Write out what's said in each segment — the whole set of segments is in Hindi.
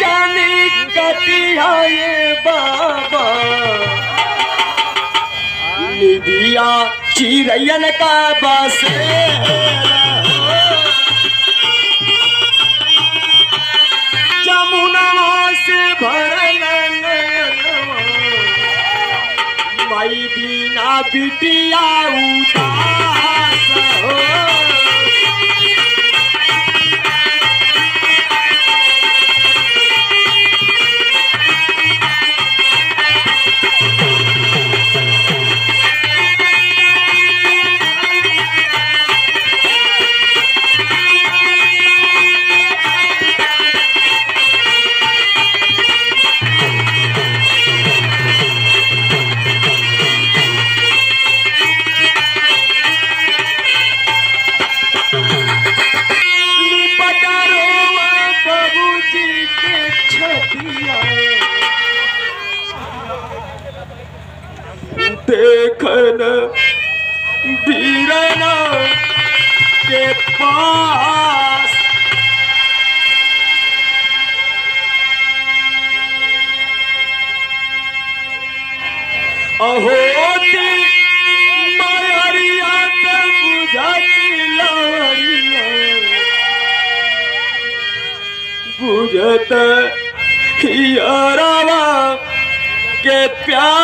जानी कटिया ये बाबा। निदिया चिरैयन का नयनवा, माई बिना बिटिया उदास हो। देखन बीरना के पास। अहोती मायरिया त बुझत हियरवा के प्यास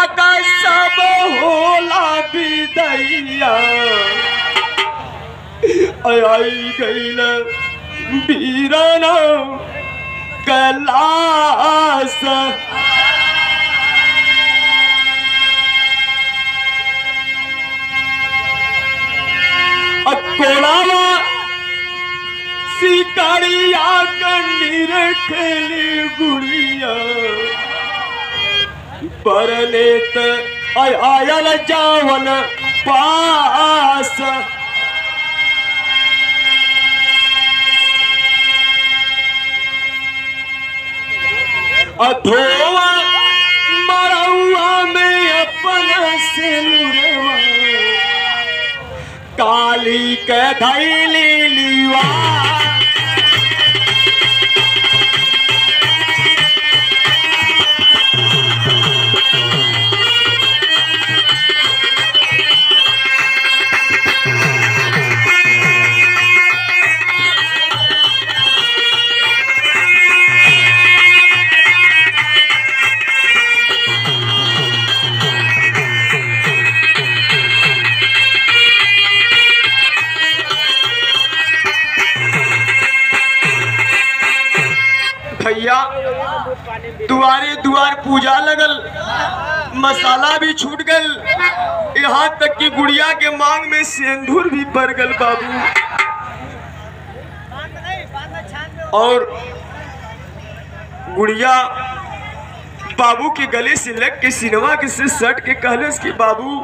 आता सब होला विदैया आई गईल वीरना कैलास गुड़िया। परनेत आय आयल जावन पास। अथोवा मरुआ में अपन सिनुरवा काली के धैली लीवा। भैया, दुआरे दुआर पूजा लगल, मसाला भी छूट गल। यहाँ तक कि गुड़िया के मांग में सिंदूर भी पड़ गल बाबू। और गुड़िया बाबू के गले से लग के सिनेमा के से सट के कहले कि बाबू